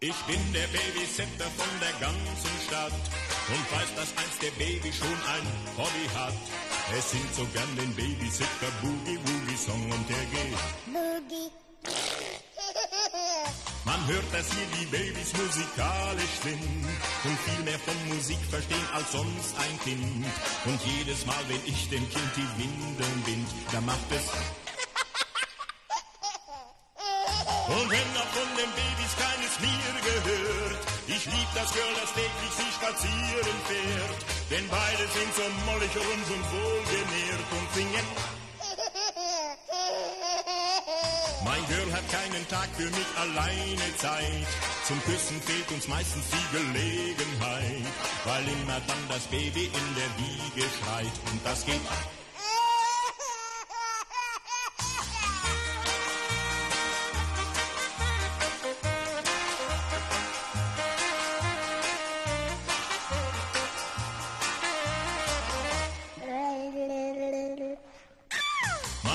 Ich bin der Babysitter von der ganzen Stadt und weiß, dass einst der Baby schon ein Hobby hat. Es singt so gern den Babysitter Boogie Woogie Song und der geht. Boogie. Man hört, dass hier die Babys musikalisch sind und viel mehr von Musik verstehen als sonst ein Kind. Und jedes Mal, wenn ich dem Kind die Windeln bind, da macht es. Wenn noch von den Babys keines mir gehört, ich lieb das Girl, das täglich sie spazieren fährt. Denn beide sind so mollig und wohlgenährt und singen. Mein Girl hat keinen Tag für mich alleine Zeit. Zum Küssen fehlt uns meistens die Gelegenheit, weil immer dann das Baby in der Wiege schreit. Und das geht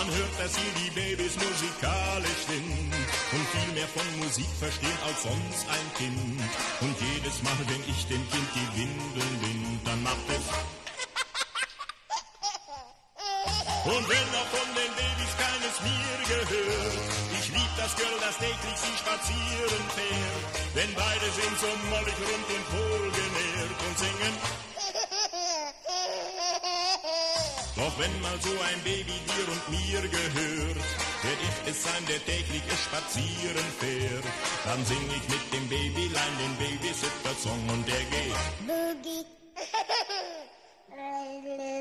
Man hört, dass hier die Babys musikalisch sind und viel mehr von Musik verstehen als sonst ein Kind. Und jedes Mal, wenn ich dem Kind die Windeln bind, dann macht es. Und wenn auch von den Babys keines mir gehört, ich lieb das Girl, das täglich sie spazieren fährt. Denn beide sind so mollig rund und Doch wenn mal so ein Baby dir und mir gehört, werd ich es sein, der täglich spazieren fährt. Dann sing ich mit dem Babylein den Babysitter-Song und der geht. Boogie.